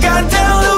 I got down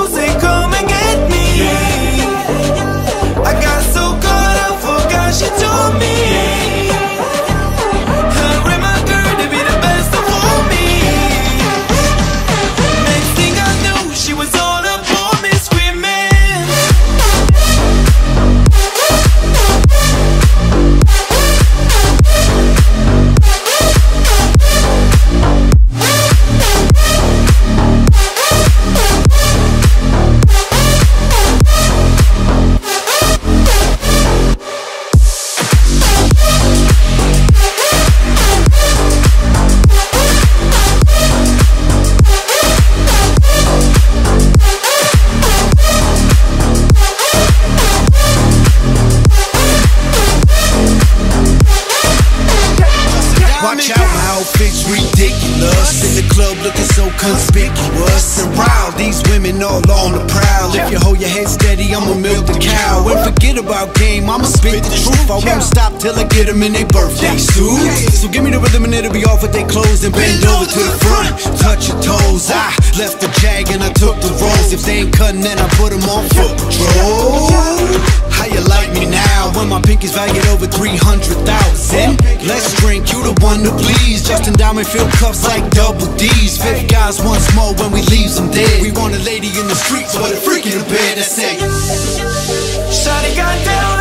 ridiculous. In the club looking so conspicuous. And proud, these women all on the prowl. If you hold your head steady, I'ma milk the cow. And forget about game, I'ma spit the truth. I won't stop till I get them in their birthday suits. So give me the rhythm and it'll be off with their clothes. And bend over to the front, touch your toes. I left the Jag and I took the Rolls. If they ain't cutting, then I put them on foot patrol. How you like me now when pinky's valued over 300,000? Let's drink, you the one to please. Justin Diamond fill cuffs like double D's. FifthGuys once more when we leave them dead. We want a lady in the streets, but a freak in the bed. That's it. Shawty got down,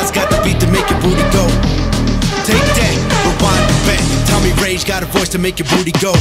Guy's got the beat to make your booty go. Take that, rewind it back. Tommy Rage got a voice to make your booty go.